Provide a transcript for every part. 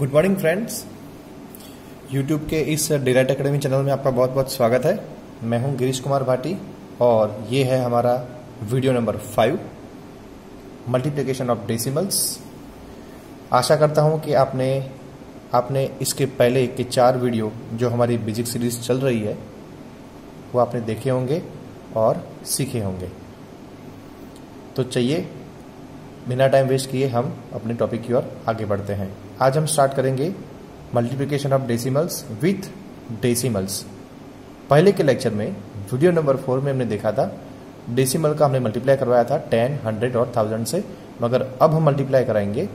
Good morning friends YouTube के इस delight academy channel में आपका बहुत बहुत स्वागत है। मैं हूँ गिरीश कुमार भाटी और ये है हमारा video number five multiplication of decimals आशा करता हूँ कि आपने आपने इसके पहले के चार वीडियो जो हमारी बेसिक सीरीज़ चल रही है, वो आपने देखे होंगे और सीखे होंगे। तो चाहिए बिना टाइम वेस्ट किए हम अपने टॉपिक की ओर आगे बढ़ते हैं। आज हम स्टार्ट करेंगे multiplication of decimals with decimals पहले के लेक्चर में वीडियो नंबर फोर में हमने देखा था डेसिमल का हमने मल्टीप्लाई करवाया था टेन हंड्रेड और थाउज़ेंड से, मगर अब हम मल्टीप्लाई कराएँगे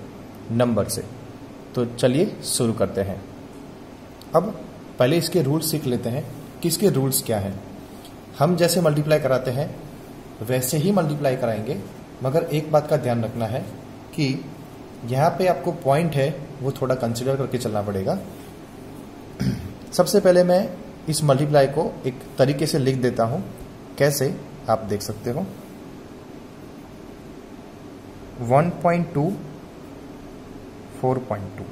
नंबर से। तो चलिए शुरू करते हैं। अब पहले इसके रूल्स सीख लेते हैं कि इसके रूल्स क्या हैं। हम जैसे मल्टीप्लाई कराते हैं, वैसे ही मल्टीप्लाई कराएँगे, मगर एक बात का ध्यान रखना है कि यहाँ पे आपको पॉइंट है, वो थोड़ा कंसिडर करके चलना पड़ेगा। सबसे पहले मैं इस मल्टीप्लाई को एक तरीके से लिख देता हूँ। कैसे? आप देख सकते हो। 1.2 4.2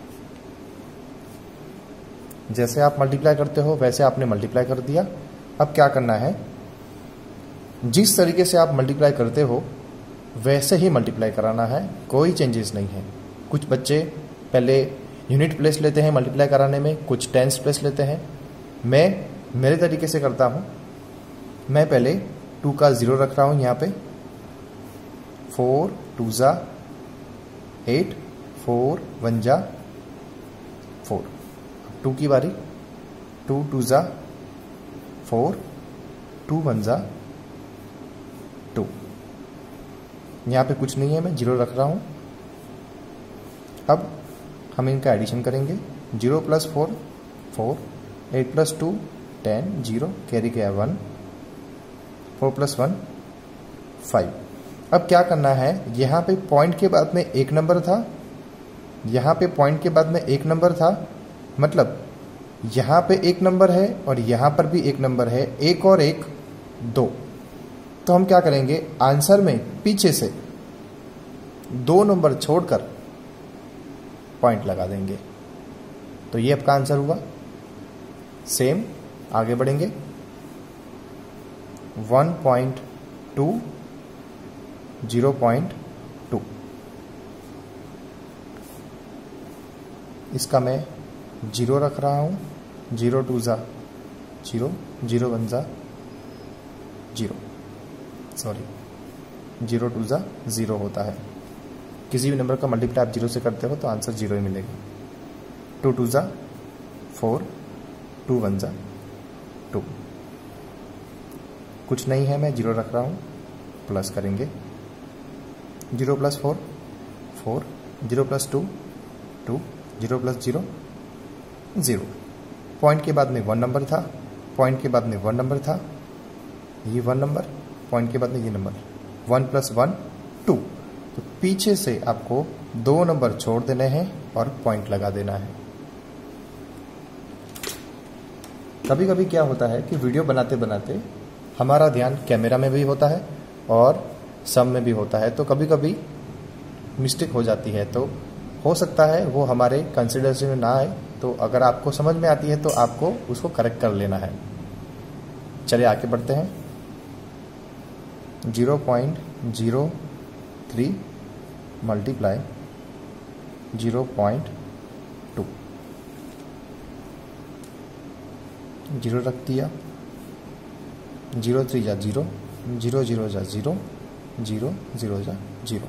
जैसे आप मल्टीप्लाई करते हो, वैसे आपने मल्टीप्लाई कर दिया। अब क्या करना है? जिस तरीके से आप मल्टीप्लाई करते हो, वैसे ही मल्टीप्लाई कराना है। कोई चेंजेस नहीं है। कुछ बच्चे पहले यूनिट प्लेस लेते हैं मल्टीप्लाई कराने में, कुछ टेंस प्लेस लेते हैं। मैं मेरे तरीके से करता हूँ। मैं पहले टू का ज़ीरो रख रहा हूँ यहाँ पे। फोर टू ज़ा एट फोर वन जा फोर टू की बारी। टू टू ज़ा फोर टू वन ज़ा टू यहाँ पे कुछ नहीं है, मैं ज़ीरो रख रहा हूँ। अब हम इनका एडिशन करेंगे। Zero plus four four eight plus two ten zero carry गया one four plus one five अब क्या करना है? यहाँ पे पॉइंट के बाद में एक नंबर था। यहाँ पे पॉइंट के बाद में एक नंबर था। मतलब यहाँ पे एक नंबर है और यहाँ पर भी एक नंबर है। एक और एक, दो. तो हम क्या करेंगे? आंसर में पीछे से दो नंबर छोड़कर पॉइंट लगा देंगे। तो ये आपका आंसर हुआ। सेम आगे बढ़ेंगे। One point two zero point two इसका मैं ज़ीरो रख रहा हूँ। ज़ीरो टू ज़ा। ज़ीरो ज़ीरो वन ज़ा। ज़ीरो सॉरी ज़ीरो टू ज़ा ज़ीरो होता है। किसी भी नंबर का मल्टीप्लाई आप ज़ीरो से करते हो तो आंसर ज़ीरो ही मिलेगा। टू टू ज़ा फोर टू वन ज़ा टू कुछ नहीं है, मैं ज़ीरो रख रहा हूँ प्लस करेंगे। Zero plus four four zero plus two two zero plus zero zero point के बाद में वन नंबर था पॉइंट के बाद में वन नंबर था। ये वन नंबर पॉइंट के बाद में ये नंबर वन प्लस वन पीछे से आपको दो नंबर छोड़ देने हैं और पॉइंट लगा देना है। कभी कभी क्या होता है कि वीडियो बनाते बनाते हमारा ध्यान कैमरा में भी होता है और सम में भी होता है तो कभी कभी मिस्टेक हो जाती है। तो हो सकता है वो हमारे कंसिडरेशन में ना आए तो अगर आपको समझ में आती है तो आपको उसको करेक्ट कर लेना है। चलिए आगे बढ़ते हैं। Zero point zero three multiply zero point two zero रख दिया। ज़ीरो थ्री जा ज़ीरो ज़ीरो ज़ीरो जा ज़ीरो ज़ीरो ज़ीरो जा ज़ीरो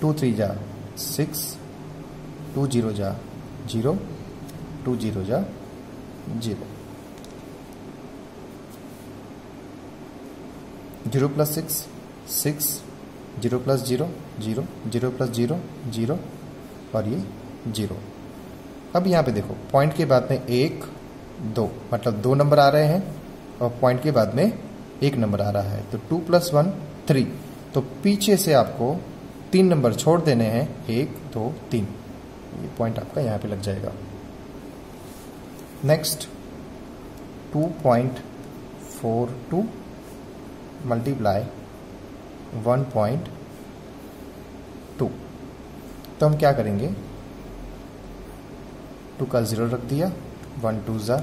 टू थ्री जा सिक्स टू ज़ीरो जा ज़ीरो टू ज़ीरो जा zero zero plus six six zero plus zero zero zero plus zero zero और ये ज़ीरो। अब यहाँ पे देखो पॉइंट के बाद में एक, दो मतलब दो नंबर आ रहे हैं और पॉइंट के बाद में एक नंबर आ रहा है। तो टू प्लस वन थ्री तो पीछे से आपको तीन नंबर छोड़ देने हैं, एक, दो, तीन। ये पॉइंट आपका यहाँ पे लग जाएगा। Next two point four two multiply one point two तो हम क्या करेंगे? टू का ज़ीरो रख दिया। वन टू ज़ा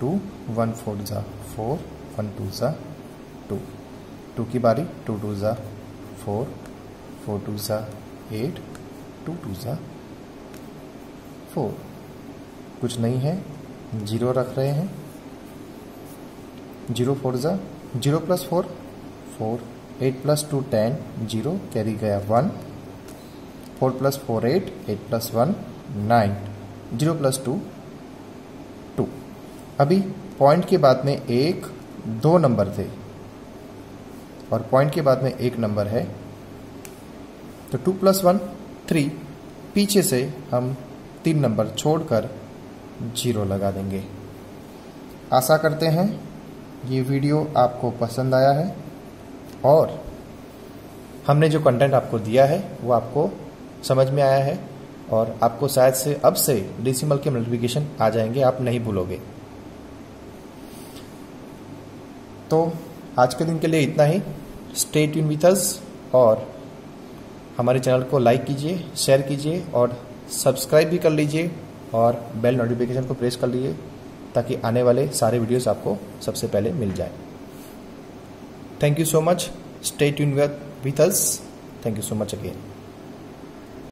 टू, वन फोर ज़ा फोर, वन टू ज़ा टू। टू की बारी, टू टू ज़ा फोर फोर टू ज़ा एट, टू टू ज़ा फोर। कुछ नहीं है, ज़ीरो रख रहे हैं। ज़ीरो फोर ज़ा, zero plus four four eight plus two ten zero carry गया one, four plus four eight eight plus one nine, zero plus two two. अभी पॉइंट के बाद में एक, दो नंबर थे और पॉइंट के बाद में एक नंबर है। तो टू प्लस वन, थ्री, पीछे से हम तीन नंबर छोड़कर ज़ीरो लगा देंगे। आशा करते हैं ये वीडियो आपको पसंद आया है। और हमने जो कंटेंट आपको दिया है, वो आपको समझ में आया है और आपको शायद से अब से डेसिमल के मल्टीप्लिकेशन आ जाएँगे, आप नहीं भूलोगे। तो आज के दिन के लिए इतना ही। स्टे ट्यून विथ अस और हमारे चैनल को लाइक कीजिए शेयर कीजिए और सब्सक्राइब भी कर लीजिए और बेल नोटिफिकेशन को प्रेस कर लीजिए ताकि आने वाले सारे वीडियोस आपको सबसे पहले मिल जाए। Thank you so much. Stay tuned with, with us. Thank you so much again.